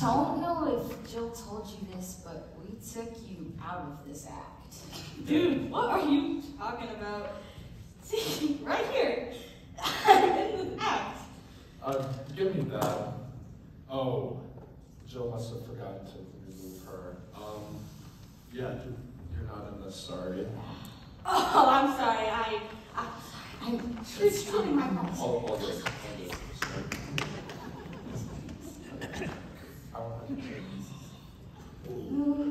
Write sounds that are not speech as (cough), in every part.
don't know if Jill told you this, but we took you out of this act. Dude, what are you talking about? (laughs) See, right here. (laughs) In this act. Uh, give me that. Oh, Jill must have forgotten to remove her. Um, yeah, you- you're not in this, sorry. Oh, I'm sorry. I, I'm sorry. I'm just telling my boss. I'll, I'll just, I'll just. I want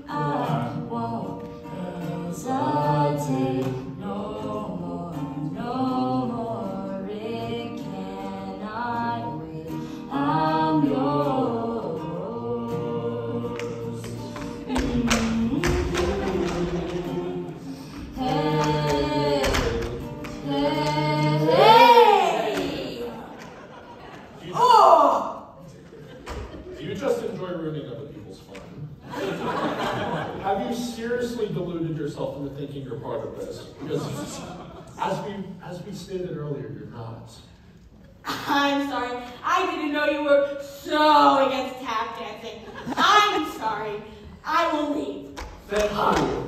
I won't hesitate Do you just enjoy ruining other people's fun? (laughs) Have you seriously deluded yourself into thinking you're part of this? Because as we as we stated earlier, you're not. I'm sorry. I didn't know you were so against tap dancing. I'm sorry. I will leave. Thank you.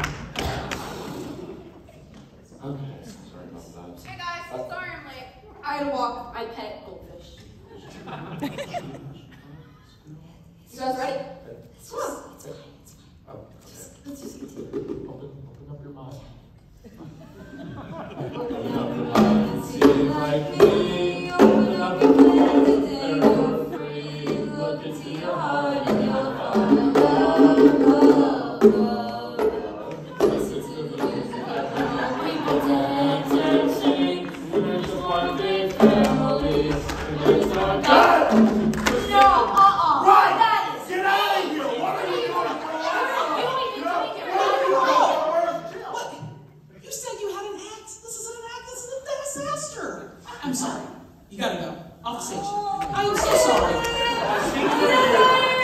Okay, sorry about that. Hey guys, sorry I'm late. I had to walk my pet goldfish. (laughs) You guys ready? It's fine. It's fine. It's fine. Oh, let's just continue. Open, open up your mind. open up your mind. Seem like me. Open up your mind today. Go free. Look into your heart and your heart. Love, love, love. Thank you. I'm sorry. You gotta go. Off the stage. I am so sorry.